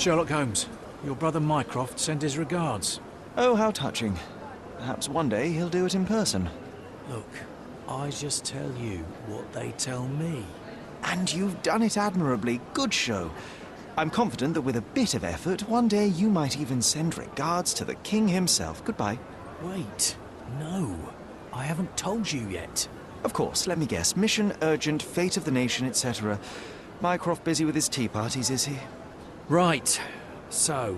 Sherlock Holmes, your brother Mycroft sent his regards. Oh, how touching. Perhaps one day he'll do it in person. Look, I just tell you what they tell me. And you've done it admirably. Good show. I'm confident that with a bit of effort, one day you might even send regards to the king himself. Goodbye. Wait, no. I haven't told you yet. Of course, let me guess. Mission urgent, fate of the nation, etc. Mycroft busy with his tea parties, is he? Right. So,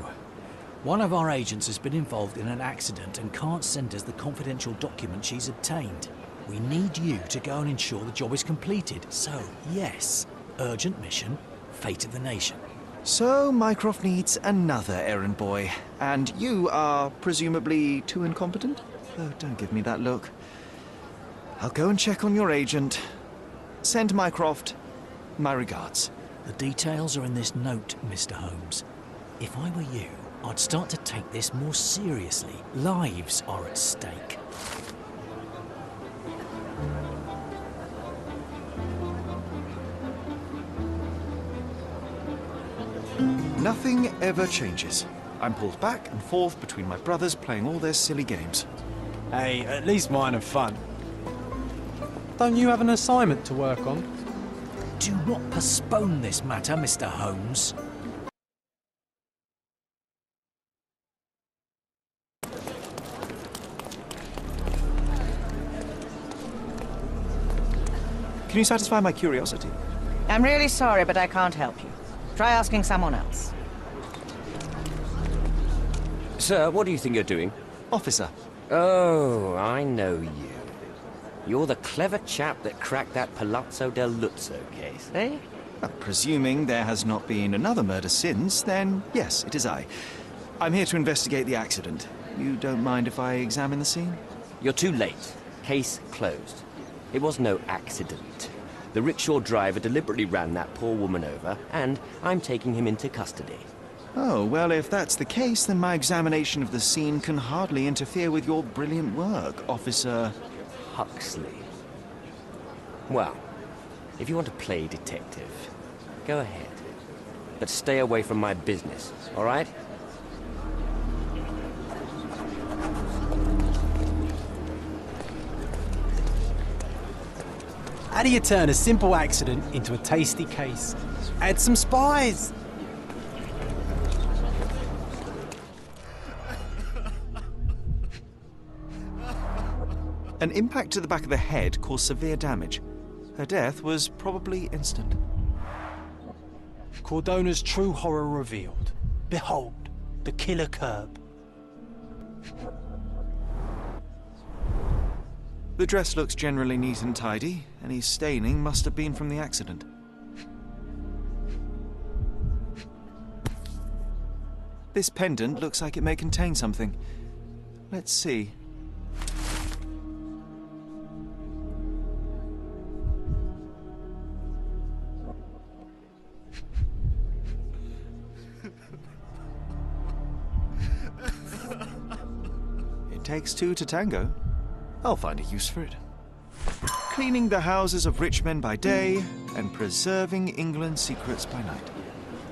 one of our agents has been involved in an accident and can't send us the confidential document she's obtained. We need you to go and ensure the job is completed. So, yes, urgent mission, fate of the nation. So, Mycroft needs another errand boy. And you are presumably too incompetent? Oh, don't give me that look. I'll go and check on your agent. Send Mycroft my regards. The details are in this note, Mr. Holmes. If I were you, I'd start to take this more seriously. Lives are at stake. Nothing ever changes. I'm pulled back and forth between my brothers playing all their silly games. Hey, at least mine are fun. Don't you have an assignment to work on? Do not postpone this matter, Mr. Holmes. Can you satisfy my curiosity? I'm really sorry, but I can't help you. Try asking someone else. Sir, what do you think you're doing? Officer, Oh, I know you. You're the clever chap that cracked that Palazzo del Luzzo case, eh? uh, presuming there has not been another murder since, then yes, it is I. I'm here to investigate the accident. You don't mind if I examine the scene? You're too late. Case closed. It was no accident. The rickshaw driver deliberately ran that poor woman over, and I'm taking him into custody. Oh, well, if that's the case, then my examination of the scene can hardly interfere with your brilliant work, Officer. Huxley. Well, if you want to play detective, go ahead. But stay away from my business, all right? How do you turn a simple accident into a tasty case? Add some spies! An impact to the back of the head caused severe damage. Her death was probably instant. Cordona's true horror revealed. Behold, the killer curb. The dress looks generally neat and tidy. Any staining must have been from the accident. This pendant looks like it may contain something. Let's see. Takes two to tango. I'll find a use for it. Cleaning the houses of rich men by day and preserving England's secrets by night.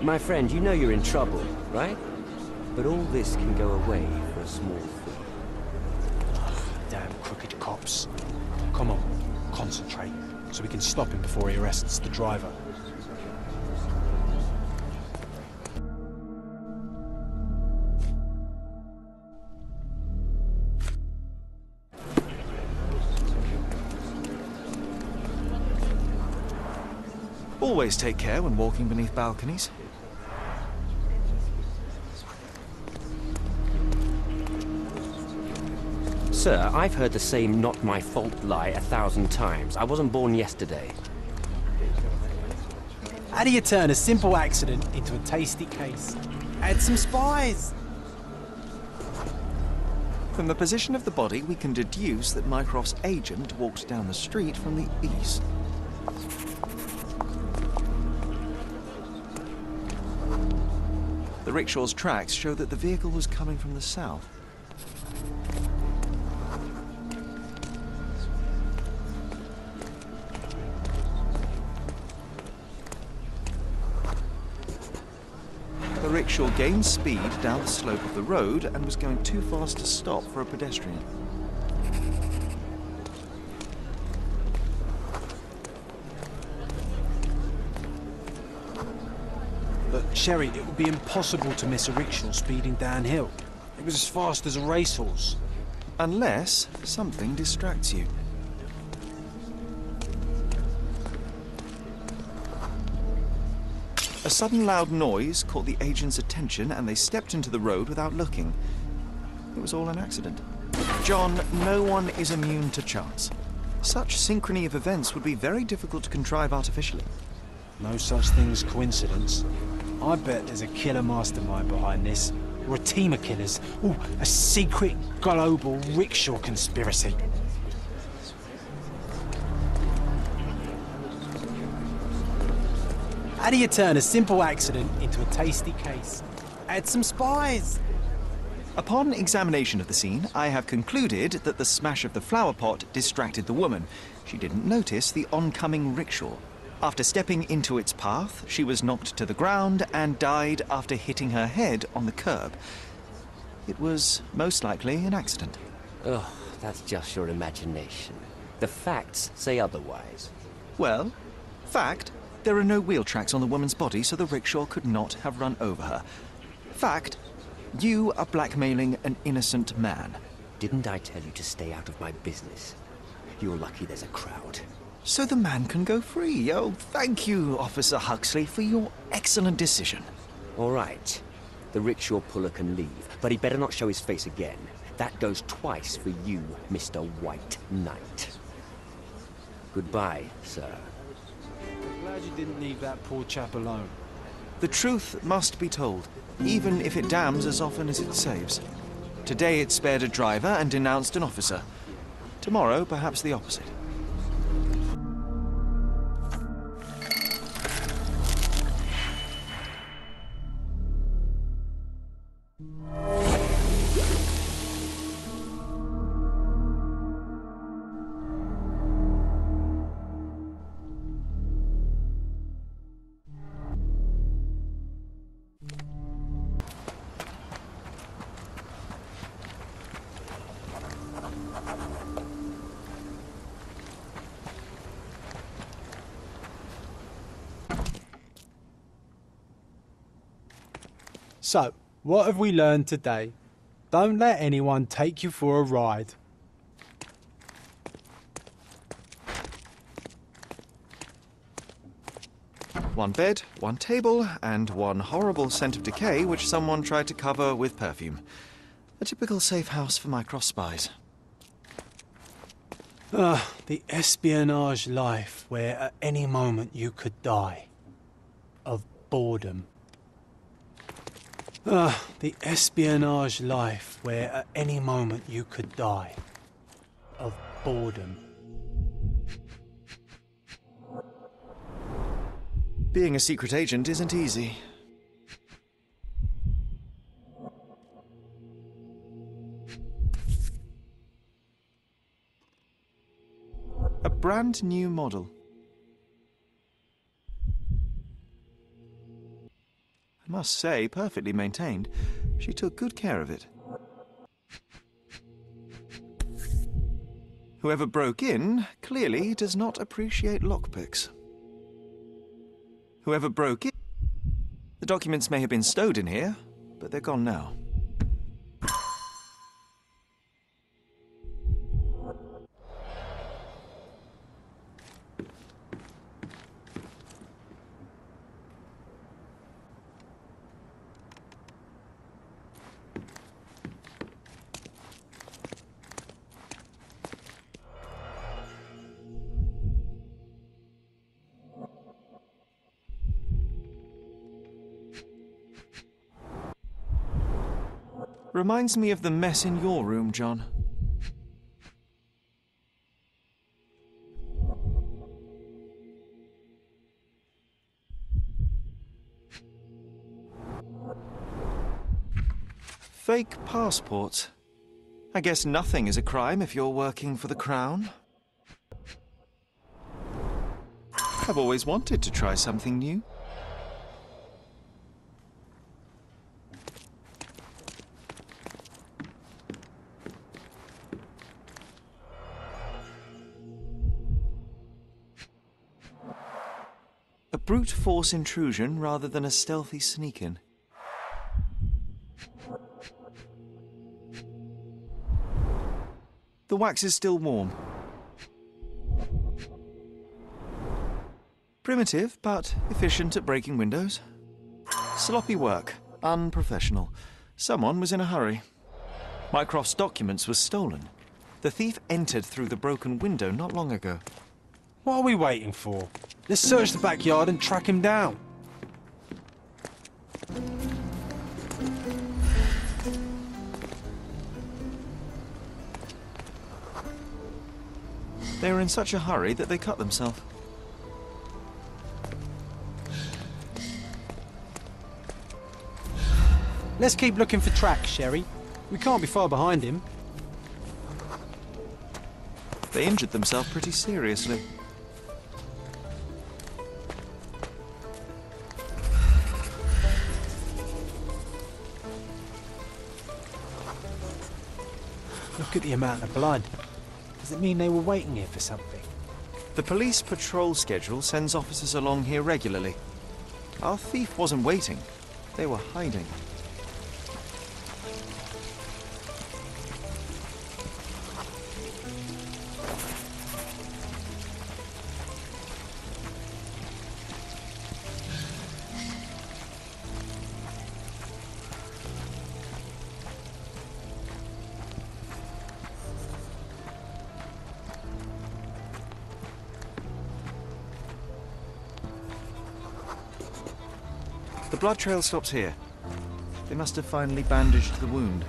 My friend, you know you're in trouble, right? But all this can go away for a small fee. Damn crooked cops. Come on, concentrate, so we can stop him before he arrests the driver. Always take care when walking beneath balconies. Sir, I've heard the same not my fault lie a thousand times. I wasn't born yesterday. How do you turn a simple accident into a tasty case? Add some spies! From the position of the body, we can deduce that Mycroft's agent walked down the street from the east. The rickshaw's tracks show that the vehicle was coming from the south. The rickshaw gained speed down the slope of the road and was going too fast to stop for a pedestrian. Sherry, it would be impossible to miss a rickshaw speeding downhill. It was as fast as a racehorse. Unless something distracts you. A sudden loud noise caught the agent's attention and they stepped into the road without looking. It was all an accident. John, no one is immune to chance. Such synchrony of events would be very difficult to contrive artificially. No such thing as coincidence. I bet there's a killer mastermind behind this. Or a team of killers. Ooh, a secret global rickshaw conspiracy. How do you turn a simple accident into a tasty case? Add some spies. Upon examination of the scene, I have concluded that the smash of the flower pot distracted the woman. She didn't notice the oncoming rickshaw. After stepping into its path, she was knocked to the ground and died after hitting her head on the curb. It was most likely an accident. Ugh, that's just your imagination. The facts say otherwise. Well, fact, there are no wheel tracks on the woman's body, so the rickshaw could not have run over her. Fact, you are blackmailing an innocent man. Didn't I tell you to stay out of my business? You're lucky there's a crowd. So the man can go free. Oh, thank you, Officer Huxley, for your excellent decision. All right. The rickshaw puller can leave, but he better not show his face again. That goes twice for you, Mr. White Knight. Goodbye, sir. I'm Glad you didn't leave that poor chap alone. The truth must be told, even if it damns as often as it saves. Today it spared a driver and denounced an officer. Tomorrow, perhaps the opposite. So, what have we learned today? Don't let anyone take you for a ride. One bed, one table, and one horrible scent of decay which someone tried to cover with perfume. A typical safe house for Mycroft spies. Ah, the espionage life where at any moment you could die. Of boredom. Ah, the espionage life where at any moment you could die. Of boredom. Being a secret agent isn't easy. A brand new model. Must say, perfectly maintained. She took good care of it. Whoever broke in clearly does not appreciate lockpicks. Whoever broke in. The documents may have been stowed in here, but they're gone now. Reminds me of the mess in your room, John. Fake passports. I guess nothing is a crime if you're working for the Crown. I've always wanted to try something new. Brute force intrusion rather than a stealthy sneak in. The wax is still warm. Primitive, but efficient at breaking windows. Sloppy work, unprofessional. Someone was in a hurry. Mycroft's documents were stolen. The thief entered through the broken window not long ago. What are we waiting for? Let's search the backyard and track him down. They were in such a hurry that they cut themselves. Let's keep looking for tracks, Sherry. We can't be far behind him. They injured themselves pretty seriously. The amount of blood. Does it mean they were waiting here for something? The police patrol schedule sends officers along here regularly. Our thief wasn't waiting. They were hiding. Blood trail stops here. They must have finally bandaged the wound.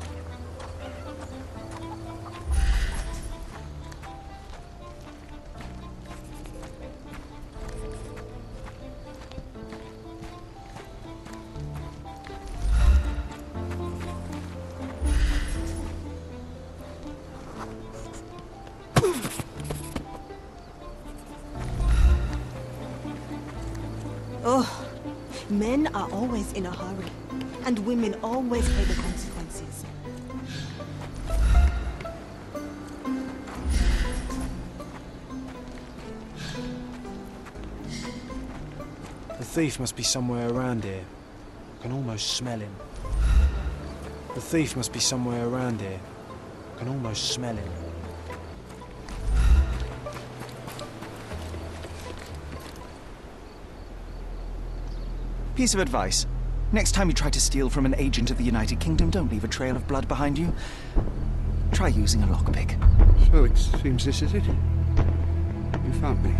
Are in a hurry, and women always pay the consequences. The thief must be somewhere around here. I can almost smell him. The thief must be somewhere around here. I can almost smell him. Piece of advice. Next time you try to steal from an agent of the United Kingdom, don't leave a trail of blood behind you. Try using a lockpick. So it seems this is it. You found me.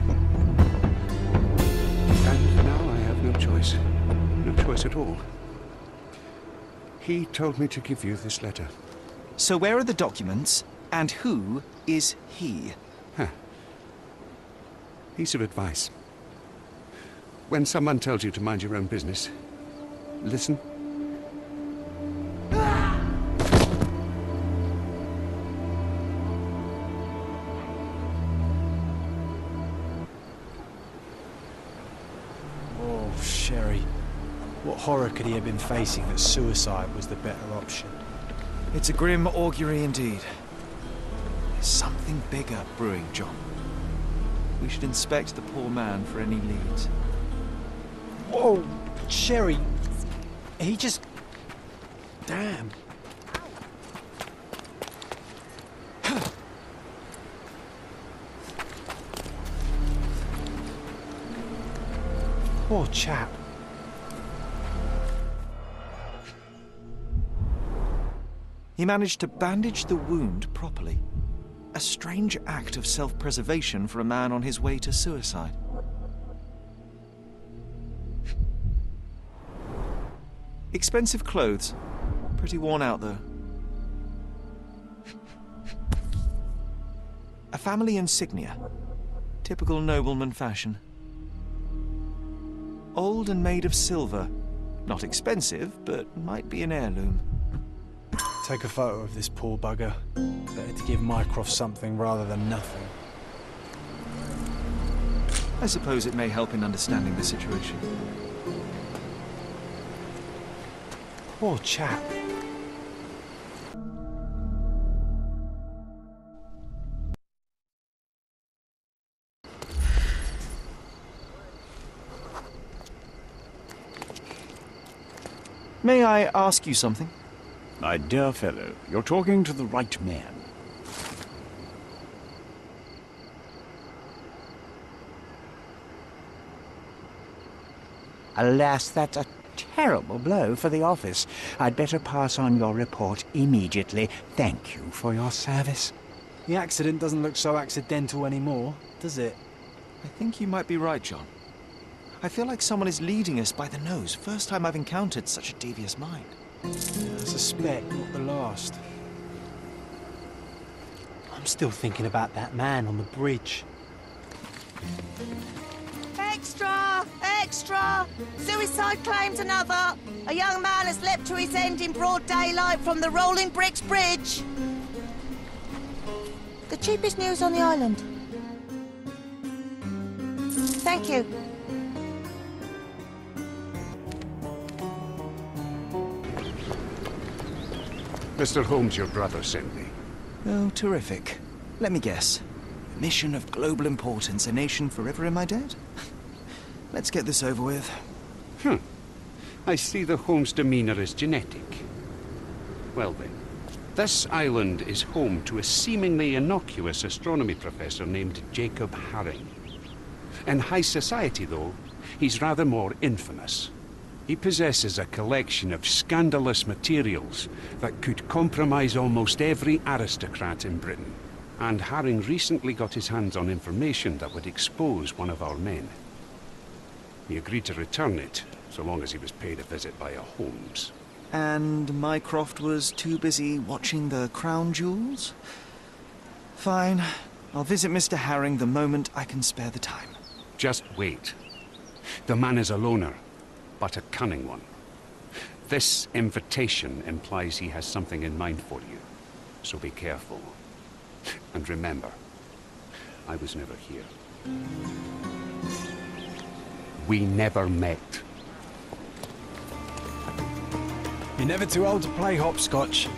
And now I have no choice. No choice at all. He told me to give you this letter. So where are the documents, and who is he? Piece of advice. When someone tells you to mind your own business, listen. Oh, Sherry. What horror could he have been facing that suicide was the better option? It's a grim augury indeed. There's something bigger brewing, John. We should inspect the poor man for any leads. Whoa, Sherry. He just. Damn. Poor chap. He managed to bandage the wound properly. A strange act of self preservation for a man on his way to suicide. Expensive clothes. Pretty worn out, though. A family insignia. Typical nobleman fashion. Old and made of silver. Not expensive, but might be an heirloom. Take a photo of this poor bugger. Better to give Mycroft something rather than nothing. I suppose it may help in understanding the situation. Poor chap. May I ask you something? My dear fellow, you're talking to the right man. Alas, that's a terrible blow for the office. I'd better pass on your report immediately. Thank you for your service. The accident doesn't look so accidental anymore, does it? I think you might be right, John. I feel like someone is leading us by the nose. First time I've encountered such a devious mind. I suspect not the last. I'm still thinking about that man on the bridge. Extra! Extra! Suicide claims another! A young man has leapt to his end in broad daylight from the Rolling Bricks Bridge. The cheapest news on the island. Thank you. Mr. Holmes, your brother sent me. Oh, terrific. Let me guess. A mission of global importance, a nation forever in my debt? Let's get this over with. Hmm. I see the Holmes demeanor is genetic. Well then, this island is home to a seemingly innocuous astronomy professor named Jacob Haring. In high society, though, he's rather more infamous. He possesses a collection of scandalous materials that could compromise almost every aristocrat in Britain. And Haring recently got his hands on information that would expose one of our men. He agreed to return it, so long as he was paid a visit by a Holmes. And Mycroft was too busy watching the crown jewels? Fine. I'll visit Mr. Haring the moment I can spare the time. Just wait. The man is a loner, but a cunning one. This invitation implies he has something in mind for you, so be careful. And remember, I was never here. We never met. You're never too old to play hopscotch.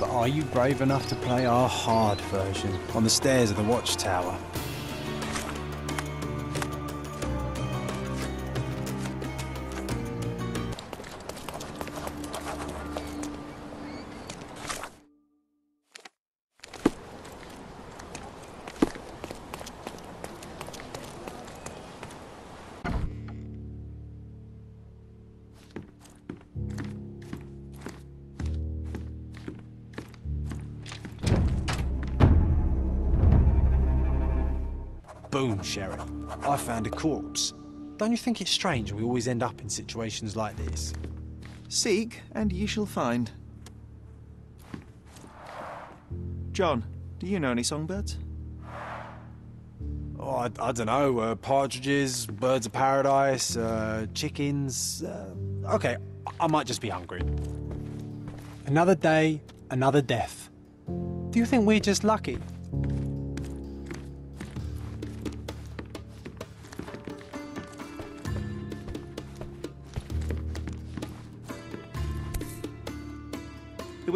But are you brave enough to play our hard version on the stairs of the watchtower? Boom, Sheriff. I found a corpse. Don't you think it's strange we always end up in situations like this? Seek, and ye shall find. John, do you know any songbirds? Oh, I, I don't know. Uh, partridges, birds of paradise, uh, chickens. Uh, okay, I might just be hungry. Another day, another death. Do you think we're just lucky?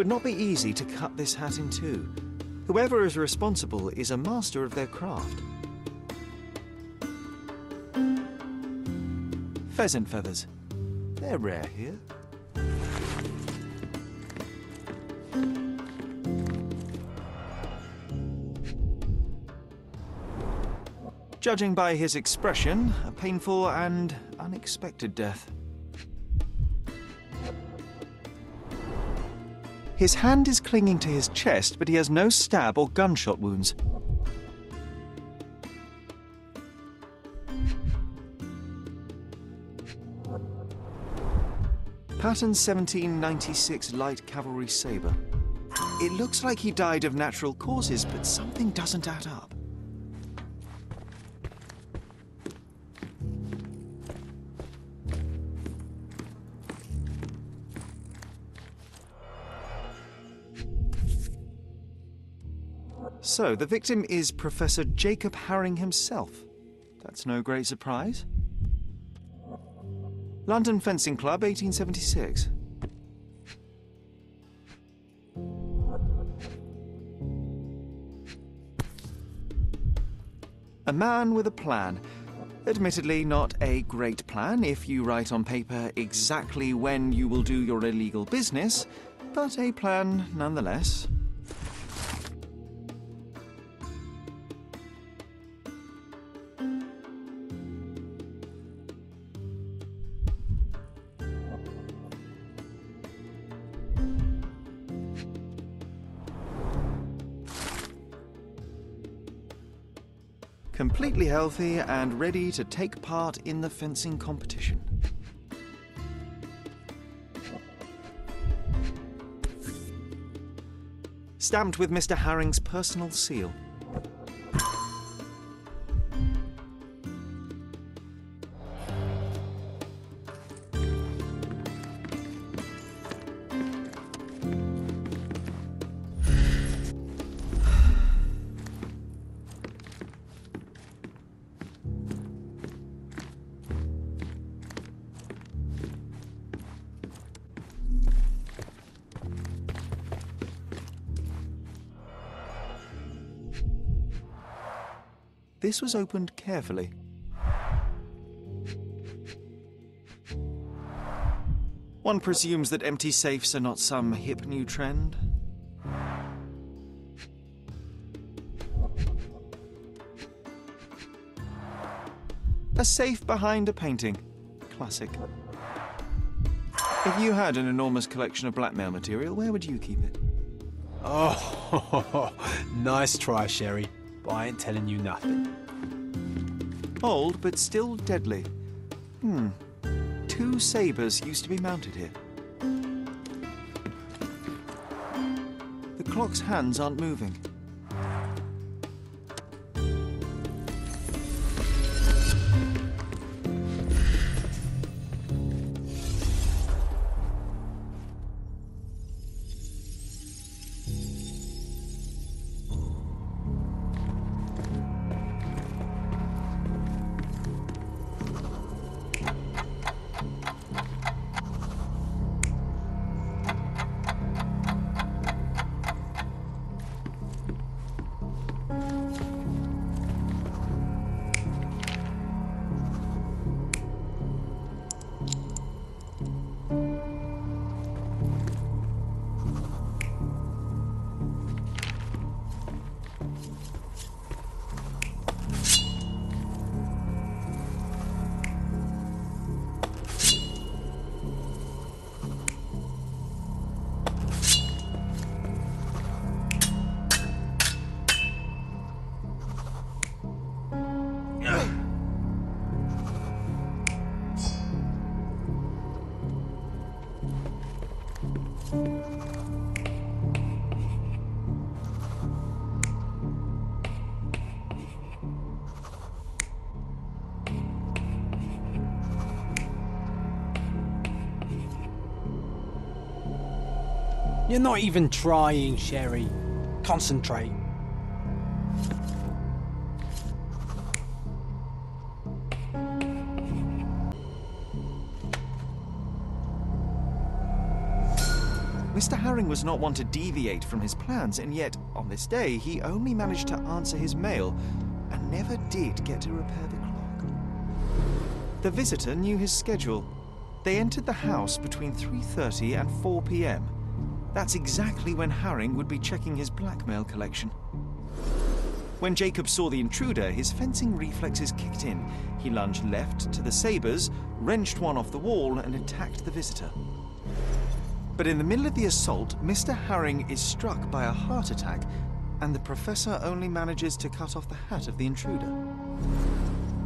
Would not be easy to cut this hat in two. Whoever is responsible is a master of their craft. Pheasant feathers. They're rare here. Judging by his expression, a painful and unexpected death. His hand is clinging to his chest, but he has no stab or gunshot wounds. Pattern 1796 light cavalry saber. It looks like he died of natural causes, but something doesn't add up. So, the victim is Professor Jacob Haring himself. That's no great surprise. London Fencing Club, 1876. A man with a plan. Admittedly, not a great plan if you write on paper exactly when you will do your illegal business, but a plan nonetheless. Healthy and ready to take part in the fencing competition. Stamped with Mr. Harring's personal seal. This was opened carefully. One presumes that empty safes are not some hip new trend. A safe behind a painting. Classic. If you had an enormous collection of blackmail material, where would you keep it? Oh, nice try, Sherry. But I ain't telling you nothing. Old, but still deadly. Hmm. Two sabers used to be mounted here. The clock's hands aren't moving. You're not even trying, Sherry. Concentrate. Mr. Harring was not one to deviate from his plans, and yet, on this day, he only managed to answer his mail and never did get to repair the clock. The visitor knew his schedule. They entered the house between 3.30 and 4 p.m. That's exactly when Harring would be checking his blackmail collection. When Jacob saw the intruder, his fencing reflexes kicked in. He lunged left to the sabers, wrenched one off the wall, and attacked the visitor. But in the middle of the assault, Mr. Harring is struck by a heart attack, and the professor only manages to cut off the hat of the intruder.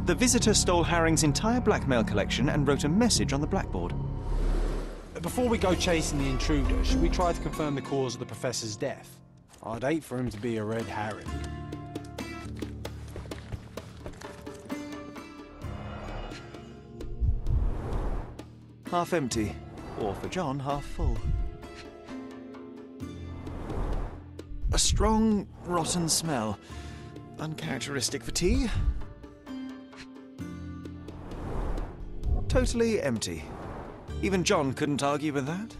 The visitor stole Harring's entire blackmail collection and wrote a message on the blackboard. Before we go chasing the intruder, should we try to confirm the cause of the professor's death? I'd hate for him to be a red herring. Half empty, or for John, half full. A strong, rotten smell. Uncharacteristic for tea. Totally empty. Even John couldn't argue with that.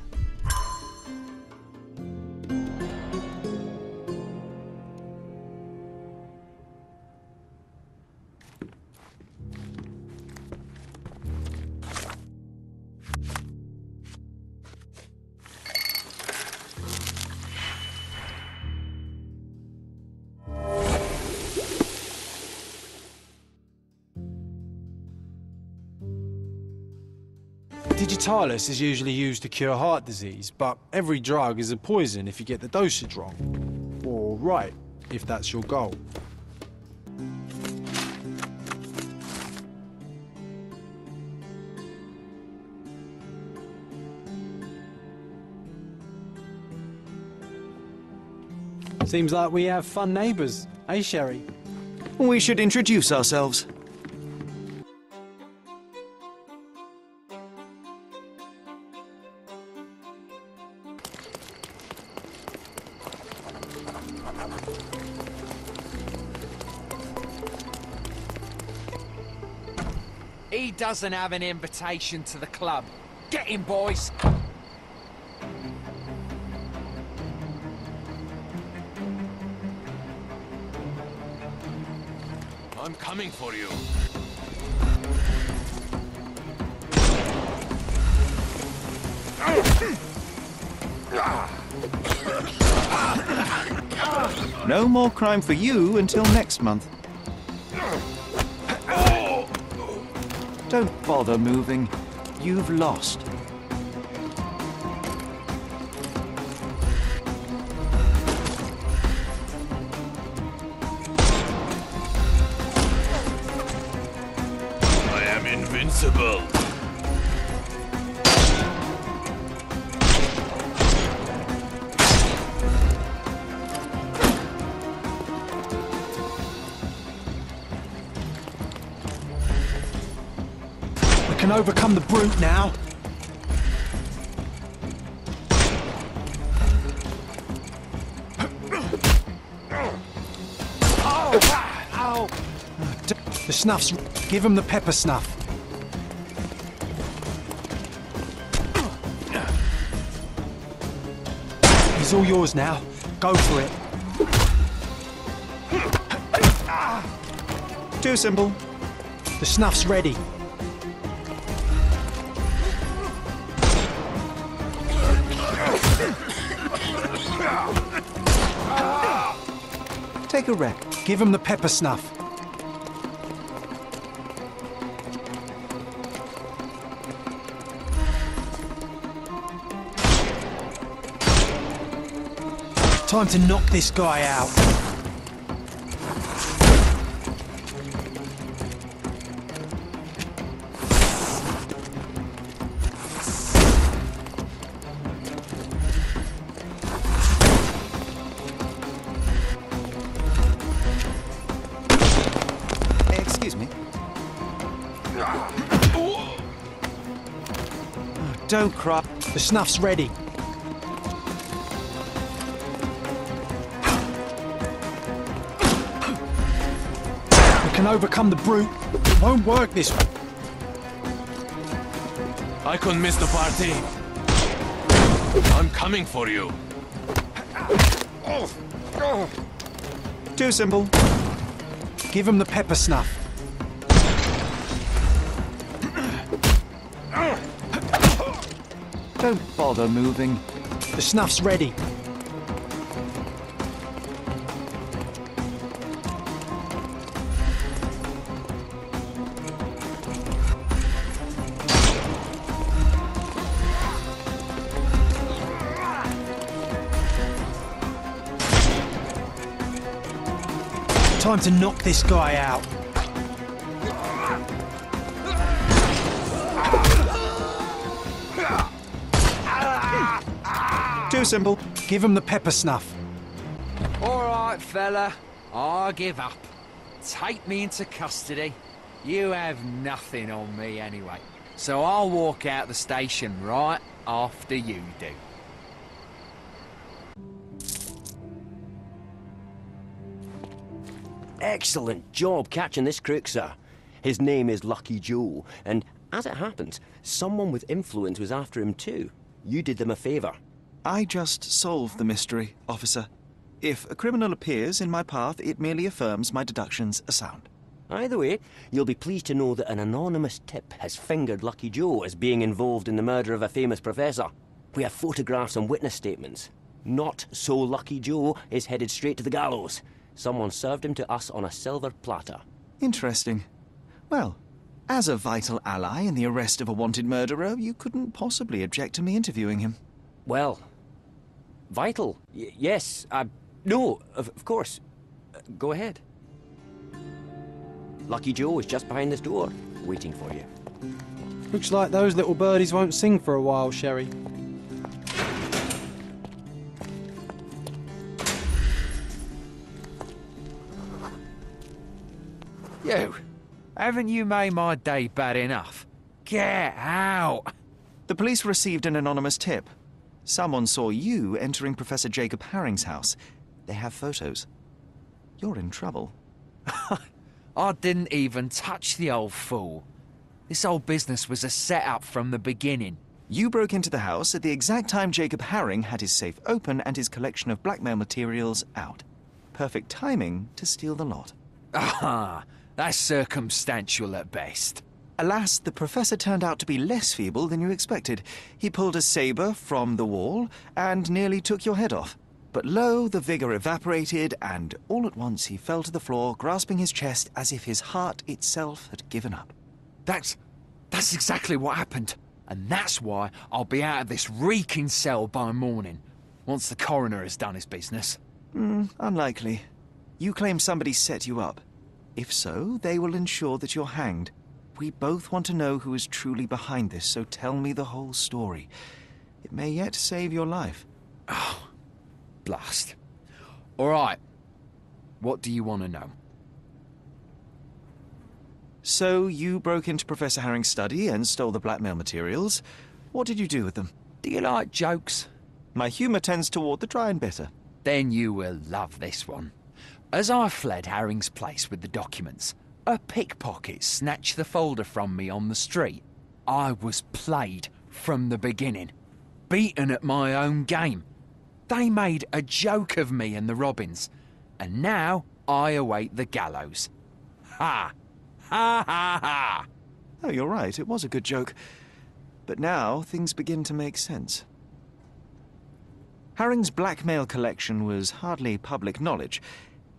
Digitalis is usually used to cure heart disease, but every drug is a poison if you get the dosage wrong. Or right, if that's your goal. Seems like we have fun neighbours, eh, Sherry? We should introduce ourselves. Doesn't have an invitation to the club. Get him, boys! I'm coming for you. No more crime for you until next month. Don't bother moving. You've lost. I am invincible. Overcome the brute now. The snuff's. Give him the pepper snuff. He's all yours now. Go for it. Too simple. The snuff's ready. Rec. Give him the pepper snuff. Time to knock this guy out. Don't cry. The snuff's ready. We can overcome the brute. It won't work this way. I couldn't miss the party. I'm coming for you. Too simple. Give him the pepper snuff. Don't bother moving. The snuff's ready. Time to knock this guy out. Too simple. Give him the pepper snuff. All right, fella. I give up. Take me into custody. You have nothing on me anyway. So I'll walk out the station right after you do. Excellent job catching this crook, sir. His name is Lucky Joe, and as it happens, someone with influence was after him too. You did them a favour. I just solved the mystery, officer. If a criminal appears in my path, it merely affirms my deductions are sound. Either way, you'll be pleased to know that an anonymous tip has fingered Lucky Joe as being involved in the murder of a famous professor. We have photographs and witness statements. Not so Lucky Joe is headed straight to the gallows. Someone served him to us on a silver platter. Interesting. Well, As a vital ally in the arrest of a wanted murderer, you couldn't possibly object to me interviewing him. Well, vital. Y- yes. Uh, no, of, of course. Uh, go ahead. Lucky Joe is just behind this door, waiting for you. Looks like those little birdies won't sing for a while, Sherry. You, haven't you made my day bad enough? Get out! The police received an anonymous tip. Someone saw you entering Professor Jacob Haring's house. They have photos. You're in trouble. I didn't even touch the old fool. This whole business was a setup from the beginning. You broke into the house at the exact time Jacob Haring had his safe open and his collection of blackmail materials out. Perfect timing to steal the lot. Ah, that's circumstantial at best. Alas, the professor turned out to be less feeble than you expected. He pulled a saber from the wall and nearly took your head off. But lo, the vigor evaporated, and all at once he fell to the floor, grasping his chest as if his heart itself had given up. That's. that's exactly what happened. And that's why I'll be out of this reeking cell by morning, once the coroner has done his business. Hmm, unlikely. You claim somebody set you up. If so, they will ensure that you're hanged. We both want to know who is truly behind this, so tell me the whole story. It may yet save your life. Oh, blast. All right. What do you want to know? So you broke into Professor Haring's study and stole the blackmail materials. What did you do with them? Do you like jokes? My humour tends toward the dry and bitter. Then you will love this one. As I fled Haring's place with the documents, a pickpocket snatched the folder from me on the street. I was played from the beginning, beaten at my own game. They made a joke of me and the Robins, and now I await the gallows. Ha! Ha ha ha! Oh, you're right, it was a good joke. But now things begin to make sense. Haring's blackmail collection was hardly public knowledge.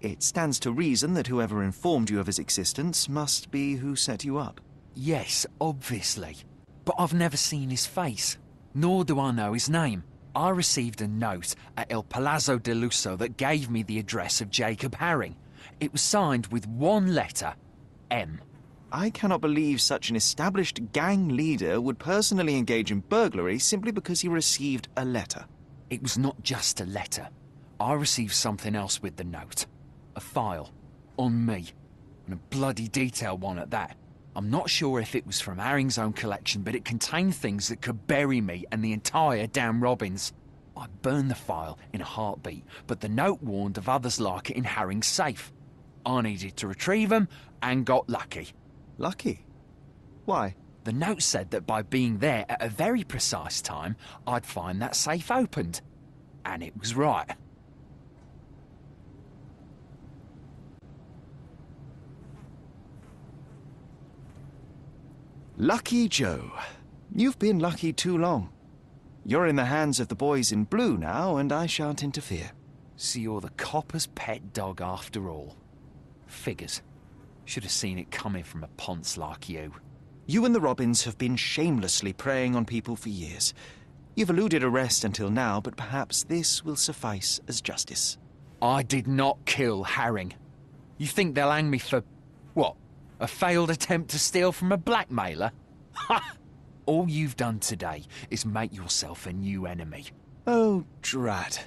It stands to reason that whoever informed you of his existence must be who set you up. Yes, obviously. But I've never seen his face, nor do I know his name. I received a note at Il Palazzo del Lusso that gave me the address of Jacob Haring. It was signed with one letter M. I cannot believe such an established gang leader would personally engage in burglary simply because he received a letter. It was not just a letter. I received something else with the note. A file. On me. And a bloody detailed one at that. I'm not sure if it was from Haring's own collection, but it contained things that could bury me and the entire damn Robins. I burned the file in a heartbeat, but the note warned of others like it in Haring's safe. I needed to retrieve them and got lucky. Lucky? Why? The note said that by being there at a very precise time, I'd find that safe opened. And it was right. Lucky Joe. You've been lucky too long. You're in the hands of the boys in blue now, and I shan't interfere. So you're the copper's pet dog after all. Figures. Should have seen it coming from a ponce like you. You and the Robins have been shamelessly preying on people for years. You've eluded arrest until now, but perhaps this will suffice as justice. I did not kill Haring. You think they'll hang me for. what? A failed attempt to steal from a blackmailer? Ha! All you've done today is make yourself a new enemy. Oh, drat.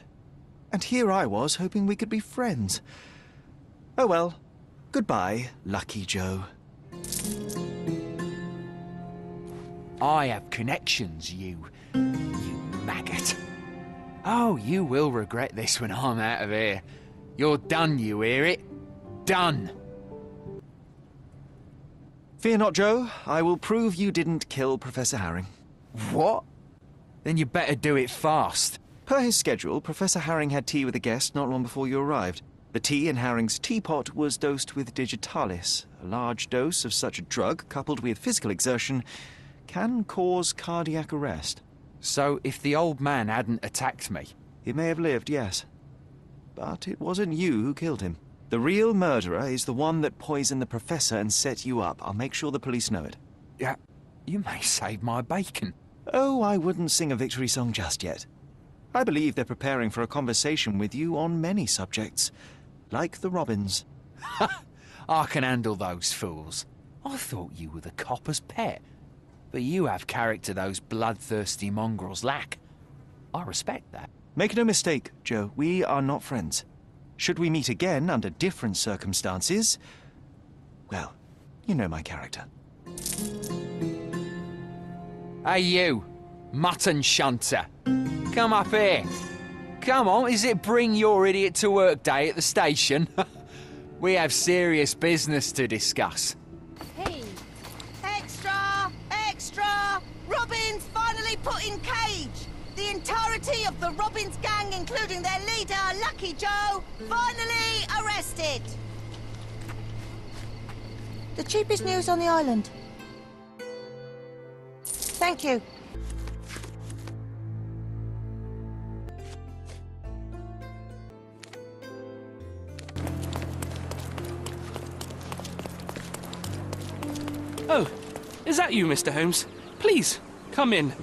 And here I was hoping we could be friends. Oh well. Goodbye, Lucky Joe. I have connections, you. you maggot. Oh, you will regret this when I'm out of here. You're done, you hear it? Done. Fear not, Joe. I will prove you didn't kill Professor Haring. What? Then you better do it fast. Per his schedule, Professor Haring had tea with a guest not long before you arrived. The tea in Haring's teapot was dosed with digitalis. A large dose of such a drug, coupled with physical exertion, can cause cardiac arrest. So, if the old man hadn't attacked me, He may have lived, yes. But it wasn't you who killed him. The real murderer is the one that poisoned the professor and set you up. I'll make sure the police know it. Yeah, you may save my bacon. Oh, I wouldn't sing a victory song just yet. I believe they're preparing for a conversation with you on many subjects, like the Robins. I can handle those fools. I thought you were the copper's pet. But you have character those bloodthirsty mongrels lack. I respect that. Make no mistake, Joe, we are not friends. Should we meet again under different circumstances, well, you know my character. Hey, you, mutton shunter. Come up here. Come on, is it bring your idiot to work day at the station? we have serious business to discuss. The entirety of the Robins gang, including their leader, Lucky Joe, finally arrested! The cheapest news on the island. Thank you. Oh, is that you, Mr. Holmes? Please, come in.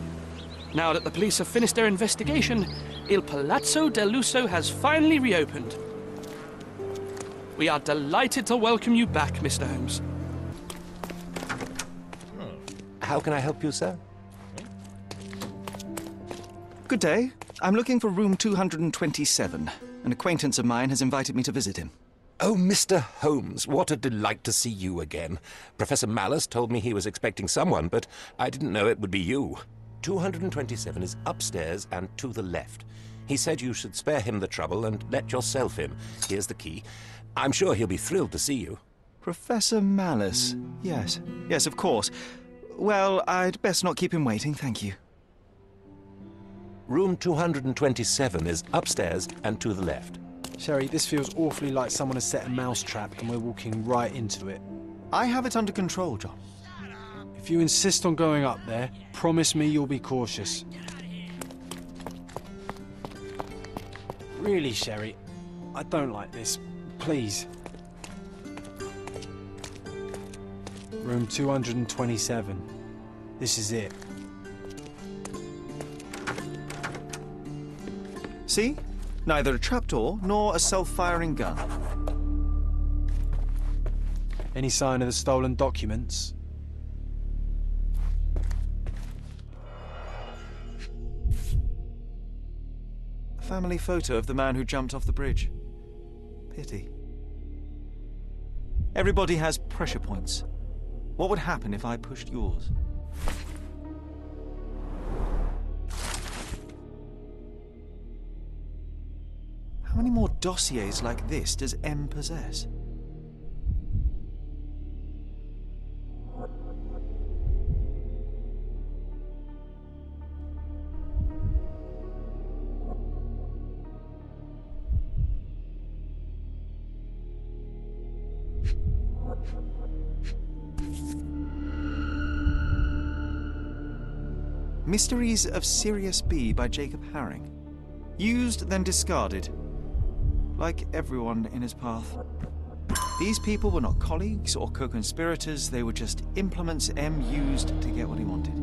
Now that the police have finished their investigation, Il Palazzo del Lusso has finally reopened. We are delighted to welcome you back, Mr. Holmes. How can I help you, sir? Good day. I'm looking for room 227. An acquaintance of mine has invited me to visit him. Oh, Mr. Holmes, what a delight to see you again. Professor Malice told me he was expecting someone, but I didn't know it would be you. 227 is upstairs and to the left. He said you should spare him the trouble and let yourself in. Here's the key. I'm sure he'll be thrilled to see you. Professor Malice. Yes. Yes, of course. Well, I'd best not keep him waiting, thank you. Room 227 is upstairs and to the left. Sherry, this feels awfully like someone has set a mousetrap and we're walking right into it. I have it under control, John. If you insist on going up there, promise me you'll be cautious. Really, Sherry, I don't like this. Please. Room 227. This is it. See? Neither a trapdoor nor a self-firing gun. Any sign of the stolen documents? Family photo of the man who jumped off the bridge. Pity. Everybody has pressure points. What would happen if I pushed yours? How many more dossiers like this does M possess? Mysteries of Sirius B by Jacob Haring. Used, then discarded. Like everyone in his path. These people were not colleagues or co conspirators, they were just implements M used to get what he wanted.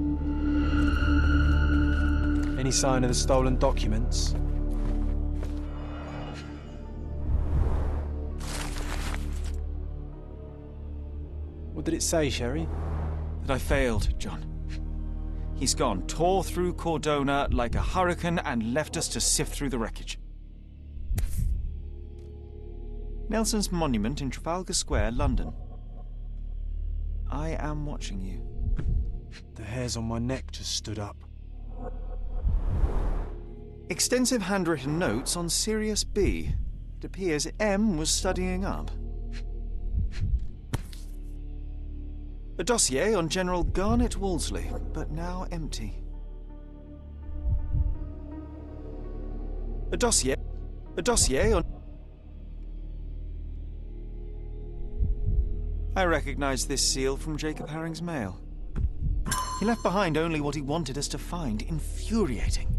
Any sign of the stolen documents? What did it say, Sherry? That I failed, John. He's gone, tore through Cordona like a hurricane, and left us to sift through the wreckage. Nelson's monument in Trafalgar Square, London. I am watching you. The hairs on my neck just stood up. Extensive handwritten notes on Sirius B. It appears M was studying up. A dossier on General Garnet Wolseley, but now empty. A dossier. A dossier on. I recognize this seal from Jacob Haring's mail. He left behind only what he wanted us to find. Infuriating.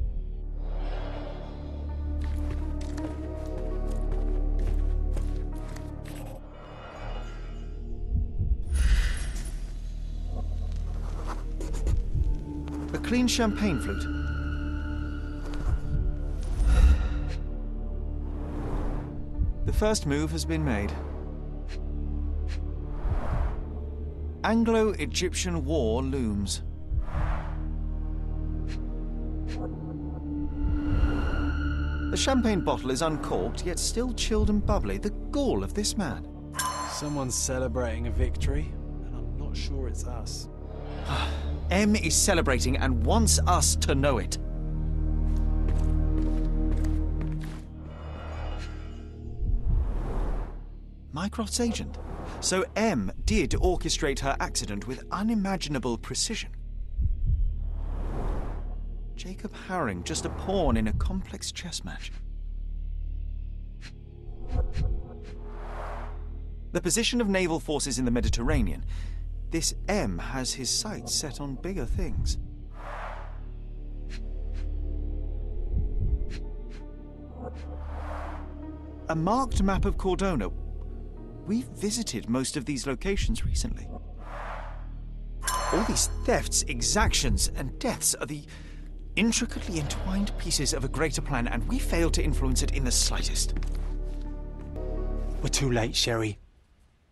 Clean champagne flute. The first move has been made. Anglo Egyptian War looms. The champagne bottle is uncorked, yet still chilled and bubbly. The gall of this man. Someone's celebrating a victory, and I'm not sure it's us. M is celebrating and wants us to know it. Mycroft's agent. So M did orchestrate her accident with unimaginable precision. Jacob Haring, just a pawn in a complex chess match. The position of naval forces in the Mediterranean. This M has his sights set on bigger things. A marked map of Cordona. We've visited most of these locations recently. All these thefts, exactions, and deaths are the intricately entwined pieces of a greater plan, and we fail to influence it in the slightest. We're too late, Sherry.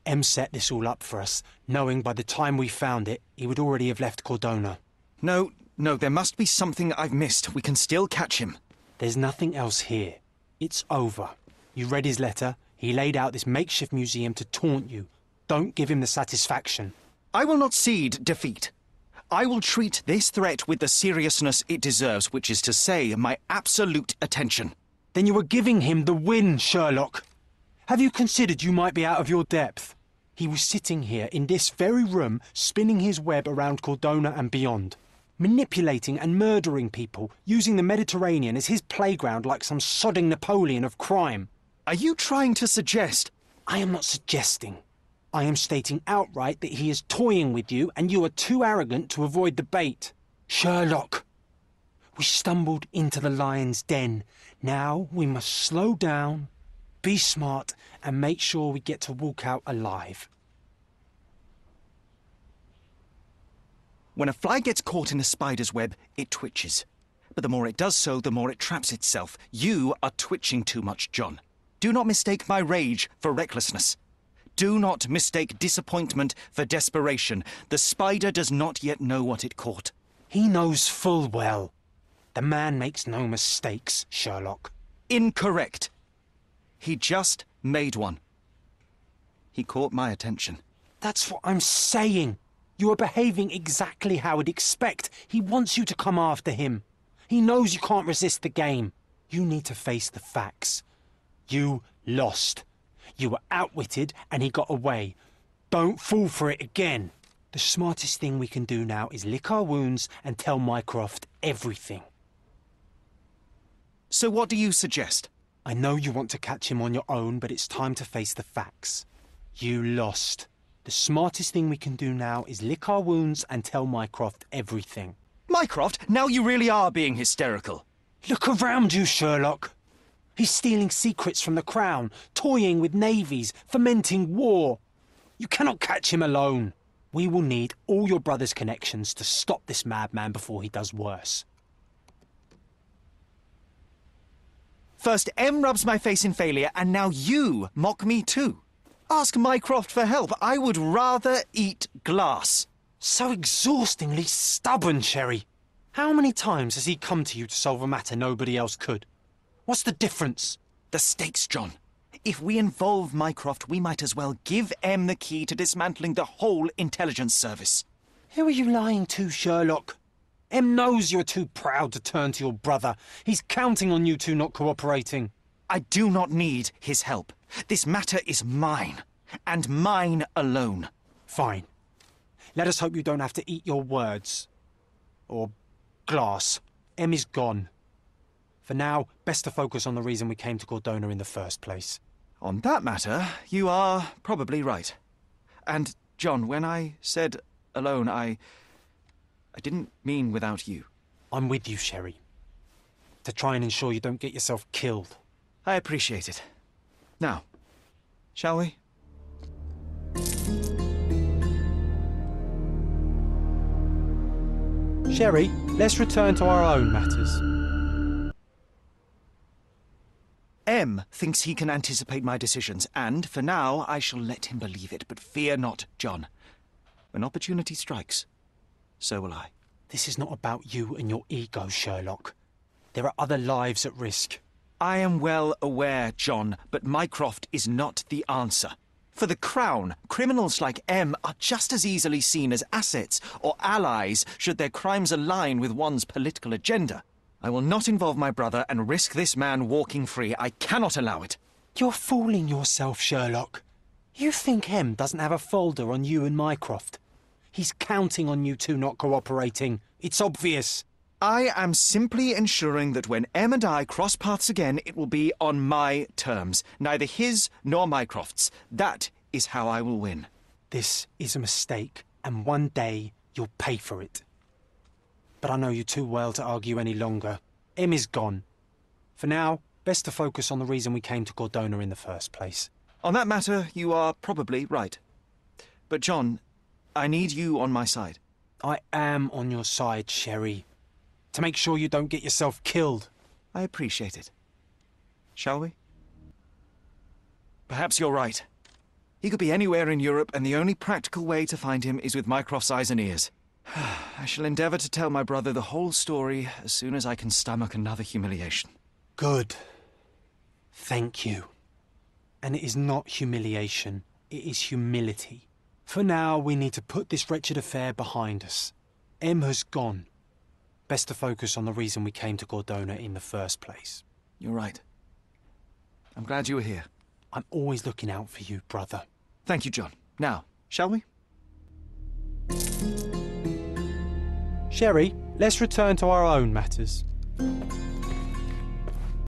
M set this all up for us, knowing by the time we found it, he would already have left Cordona. No, no, there must be something I've missed. We can still catch him. There's nothing else here. It's over. You read his letter. He laid out this makeshift museum to taunt you. Don't give him the satisfaction. I will not cede defeat. I will treat this threat with the seriousness it deserves, which is to say, my absolute attention. Then you were giving him the win, Sherlock. Have you considered you might be out of your depth? He was sitting here in this very room, spinning his web around Cordona and beyond, manipulating and murdering people, using the Mediterranean as his playground like some sodding Napoleon of crime. Are you trying to suggest? I am not suggesting. I am stating outright that he is toying with you and you are too arrogant to avoid the bait. Sherlock, we stumbled into the lion's den. Now we must slow down, be smart, and make sure we get to walk out alive. When a fly gets caught in a spider's web, it twitches. But the more it does so, the more it traps itself. You are twitching too much, John. Do not mistake my rage for recklessness. Do not mistake disappointment for desperation. The spider does not yet know what it caught. He knows full well. The man makes no mistakes, Sherlock. Incorrect. He just made one. He caught my attention. That's what I'm saying. You are behaving exactly how I'd expect. He wants you to come after him. He knows you can't resist the game. You need to face the facts. You lost. You were outwitted and he got away. Don't fall for it again. The smartest thing we can do now is lick our wounds and tell Mycroft everything. So what do you suggest? I know you want to catch him on your own, but it's time to face the facts. You lost. The smartest thing we can do now is lick our wounds and tell Mycroft everything. Mycroft, now you really are being hysterical. Look around you, Sherlock. He's stealing secrets from the Crown, toying with navies, fomenting war. You cannot catch him alone. We will need all your brother's connections to stop this madman before he does worse. First, M rubs my face in failure, and now you mock me too. Ask Mycroft for help. I would rather eat glass. So exhaustingly stubborn, Sherry. How many times has he come to you to solve a matter nobody else could? What's the difference? The stakes, John. If we involve Mycroft, we might as well give M the key to dismantling the whole intelligence service. Who are you lying to, Sherlock? M knows you're too proud to turn to your brother. He's counting on you two not cooperating. I do not need his help. This matter is mine, and mine alone. Fine. Let us hope you don't have to eat your words. Or glass. M is gone. For now, best to focus on the reason we came to Cordona in the first place. On that matter, you are probably right. And, John, when I said alone, I. I didn't mean without you. I'm with you, Sherry. To try and ensure you don't get yourself killed. I appreciate it. Now, shall we? Sherry, let's return to our own matters. M thinks he can anticipate my decisions, and for now I shall let him believe it. But fear not, John. When opportunity strikes, so will I. This is not about you and your ego, Sherlock. There are other lives at risk. I am well aware, John, but Mycroft is not the answer. For the Crown, criminals like M are just as easily seen as assets or allies should their crimes align with one's political agenda. I will not involve my brother and risk this man walking free. I cannot allow it. You're fooling yourself, Sherlock. You think M doesn't have a folder on you and Mycroft? He's counting on you two not cooperating. It's obvious. I am simply ensuring that when M and I cross paths again, it will be on my terms, neither his nor Mycroft's. That is how I will win. This is a mistake, and one day you'll pay for it. But I know you too well to argue any longer. M is gone. For now, best to focus on the reason we came to Cordona in the first place. On that matter, you are probably right. But, John, I need you on my side. I am on your side, Sherry. To make sure you don't get yourself killed. I appreciate it. Shall we? Perhaps you're right. He could be anywhere in Europe, and the only practical way to find him is with Mycroft's eyes and ears. I shall endeavour to tell my brother the whole story as soon as I can stomach another humiliation. Good. Thank you. And it is not humiliation, it is humility. For now, we need to put this wretched affair behind us. M has gone. Best to focus on the reason we came to Cordona in the first place. You're right. I'm glad you were here. I'm always looking out for you, brother. Thank you, John. Now, shall we? Sherry, let's return to our own matters.